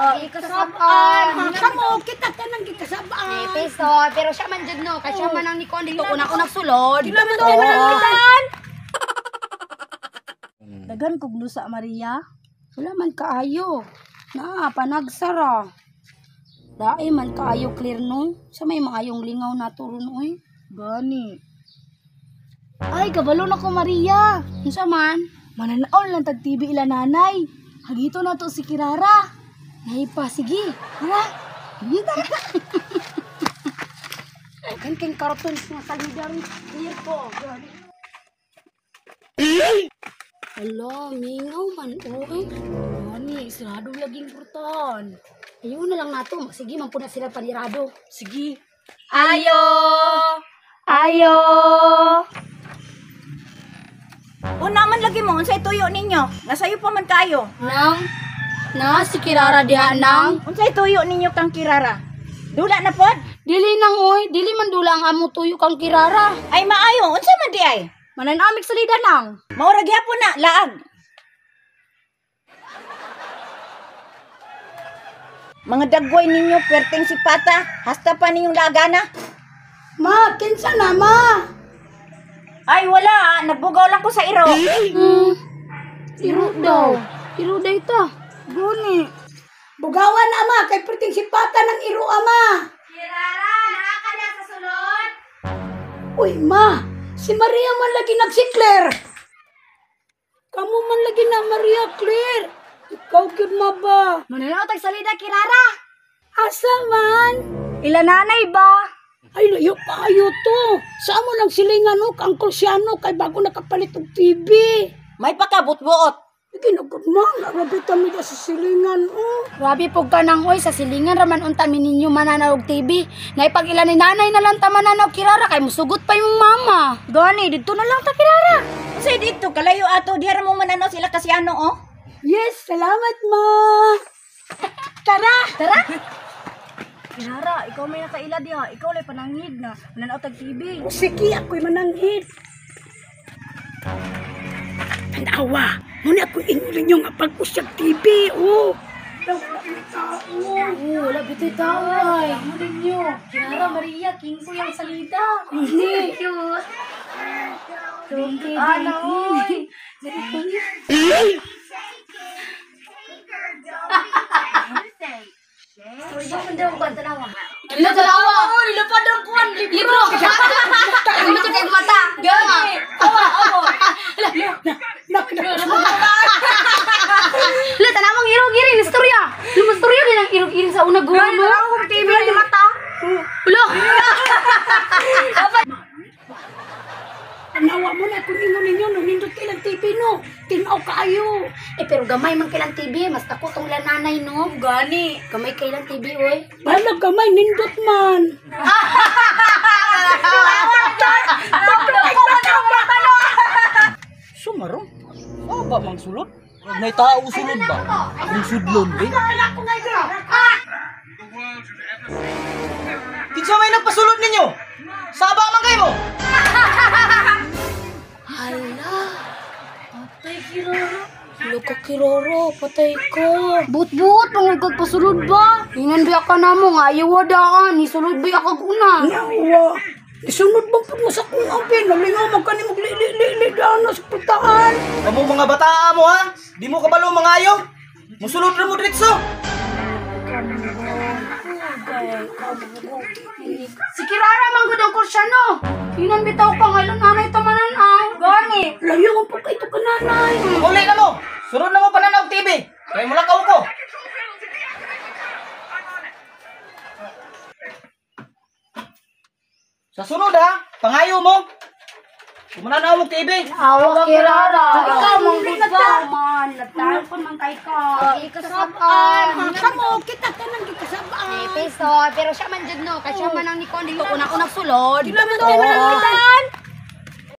Ikasabaan. Kamo, kita ka nang gikasabaan. Episode, pero siya man dyan no, kasi siya man ang Nicole dito una-unang sulod. Di naman tayo nalapitan. Dagan kog lusa Maria. Wala man kaayo. Na, panagsara. Dai man kaayo clear no. Sa may maayong lingaw na turo no eh. Gani. Ay, kabalo na ko Maria. Unsa man? Mananaon lang tag TV ila nanay. Hagito na to si Kirara. Nay pa, sige. Tara. Kan king cartoons nga salidar clear ko. Hello, mingaw man o eh. Gani, isirado laging prutan. Ayun na lang nato. Sige, man po na sila panirado. Sige. Ayo! Ayo! O naman lagi mo, unsay tuyo ninyo? Nasayo pa man kayo. Nang, na, si Kirara diha nang. Unsay tuyo ninyo kang kirara? Dula na pod? Dili nang oy, dili man dula ang amo tuyo kang Kirara. Ay maayo, unsa man di ay? Mananamik salida nang. Maura gyapon na, laag. Mga dagway ninyo, perteng si Pata, hasta pa ninyong lagana. Ma, kinsa na ma? Ay wala, ah. nagbugaw lang ko sa iro. Hmm, iro daw. Iro daw ito. Gani. Bugawan ama, kay perting si Pata ng iro ama. Kirara, nakaka na sa sulod? Uy ma, si Maria man lagi nagsikler. Kamu man lagi na Maria Claire. Ikaw gyud ma ba? Mananaon tag salida Kirara. Asa man? Ila nanay ba? Ay, layo pa ayo to. Sa mo lang silingan no, kang Kristiyano kay bago nakapalit og TV. May pakabot-buot. Ginagod man, narabitan mo sa silingan, oh. Grabe po ka nang oy, sa silingan raman unta mininyo mananaog TV. Naipag ila ni nanay na lang ta mananaog kirara, kay musugot pa yung mama. Gani, dito na lang ta Kirara. Unsay dito, kalayo ato, diha mo manano sila kasi ano, oh. Yes, salamat ma. Tara. Tara. Kirara, ikaw may nakaila diha. Ikaw lay panangig na. Mananaw tag TV. Sige, ako'y mananghid. Tanawa, muna ako ingulin yung pag-usap TV, oh. Wala tao. Oo, wala bito'y taway. Mulin nyo. Kirara, Maria, king ko yung salita. Hindi. Cute. Tungkid. Ano, daw daw ba tanawa? Ano tanawa? Oh, nilapad ang kuwan. Libro. Ano ito kay mata? Gama. Awa, awa. Hala, tanamang irog-iring, istorya. Lumang istorya din ang irog-iring sa unang guwan mo. Ako TV ni mata. Ulo. Mo na kung ingon ninyo, nung nindot kailang TV, no. Tinaw kayo. Eh, pero gamay man kailang TV. Mas tako tong nanay, no? Gani. Gamay kailang TV, oy. Bahala gamay, nindot man. Sumarong? Oh, ba mang sulod? May tao sulod ba? Kung sudlon, be? Kinsa may nagpasulod ninyo? Saba man kayo! Hala. Ulo ka kiroro. Patay ko. But-but. Pangagkag pasulod ba? Ingan biya ka na mo. Nga ayaw wadaan. Isulod biya ka una. Nawa. Isunod bang po sa kung apin. Nalingaw mo ka ni maglili-li-li daan na sa putaan. Kamu mga bata mo ha? Di mo kabalo mga ayo? Musulod na mo diretso! Si Kirara manggod ang kursyano. Inan bitaw pa ngayon nanay tamanan ah. Gani. Layo mo po kayo ka nanay. Uli na mo! Sunod na mo pananaw TV! Kaya mo lakaw ko! Sa sunod ha, pangayo mo! Kumananaw mo TV! Awa Kirara. Ikaw, manggod ka. man. Nagtalpon man kay ka. Kasabaan. Kamo, kita ka nang gikasabaan. Episode, pero siya man dyan no, kasi siya man ang Nicole dito unang-unang sulod. Di naman tayo nalapitan.